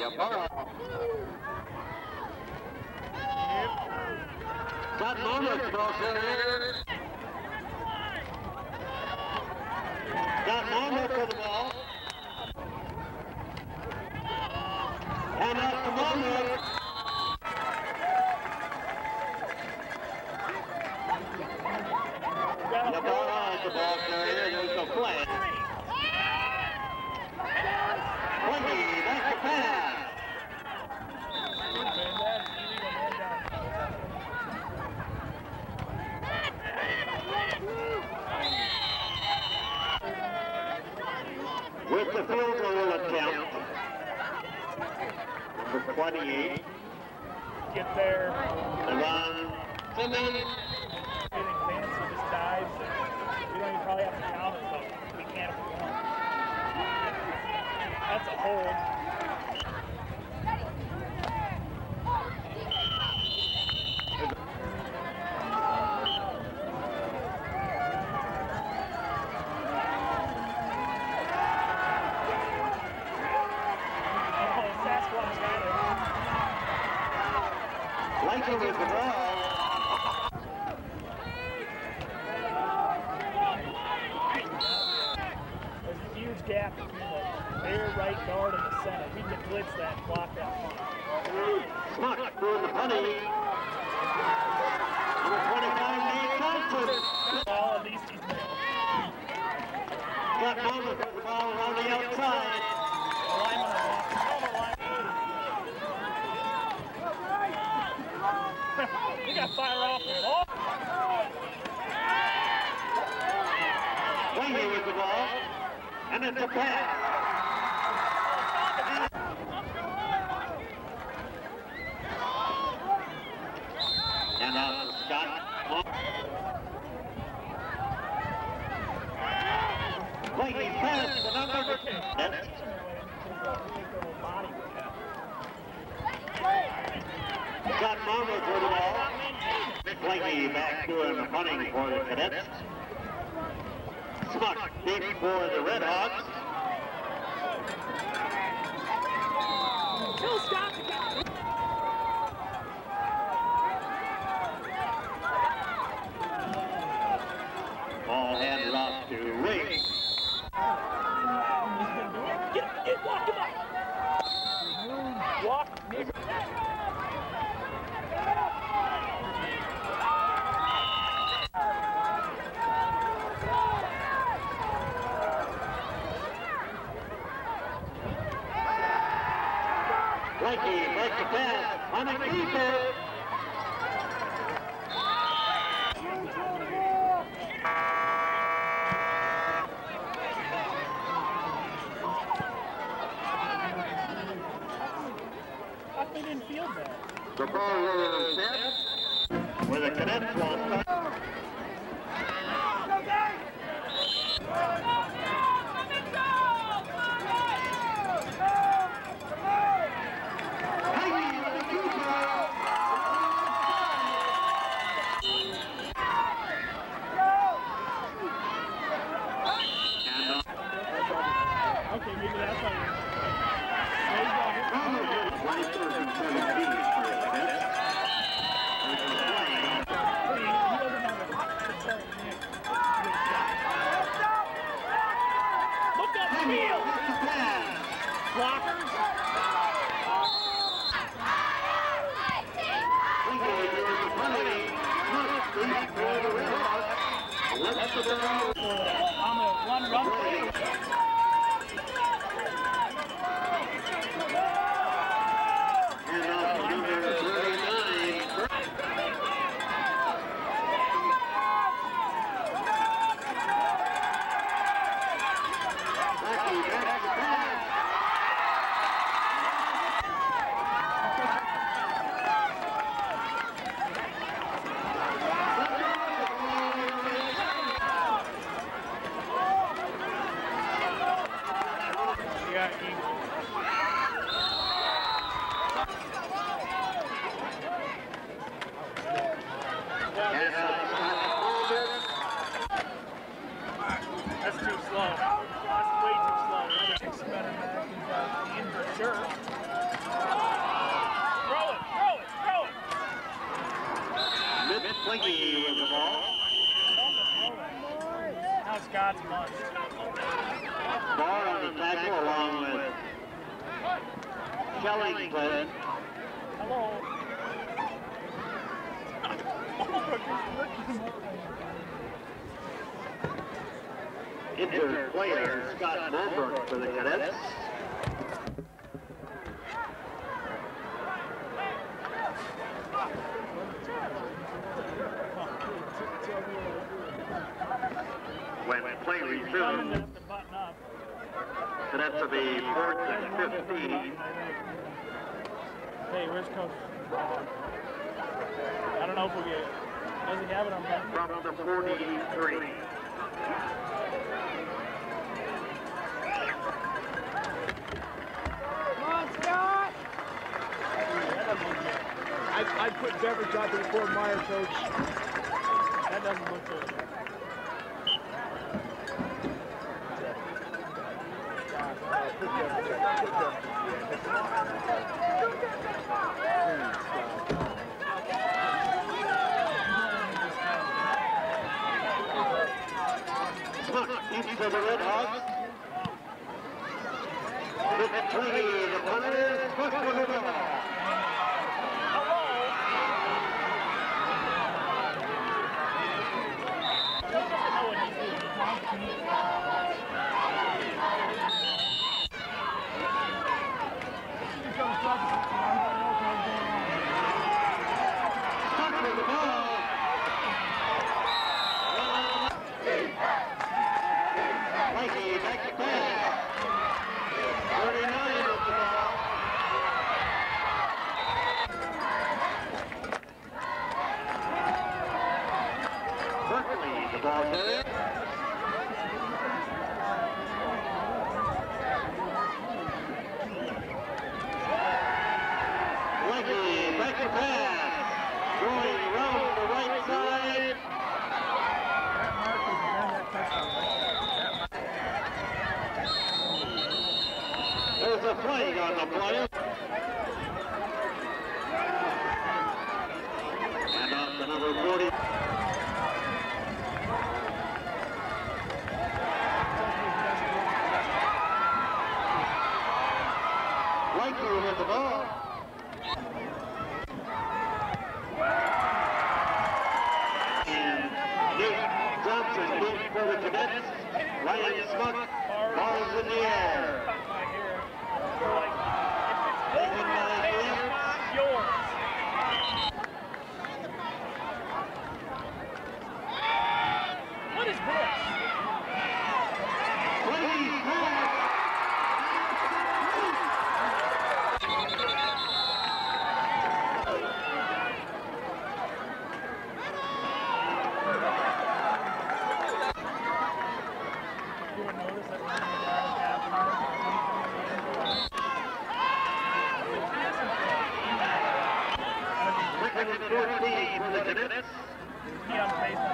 Yabara. That 28. Get there. Devon Simmons. Getting fancy, just dives. We don't even probably have to count it, but we can't if we want. That's a hold. that fire off. Wonder with the ball, and it's a pass. Blaney back doing the running for the cadets. Smuck deep for the Red Hawks. Blakey makes the pass on the defense. The ball rolls in with a cadet's wall. That's much. On the tackle along with Kellington. Hello. Injured Scott Mulbrook for the Cadets. coach. I don't know if we get it. Does he have it on him? From number 43. I, I put Beveridge out there for Myers coach. playing on the player. the cadets.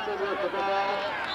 ただいま。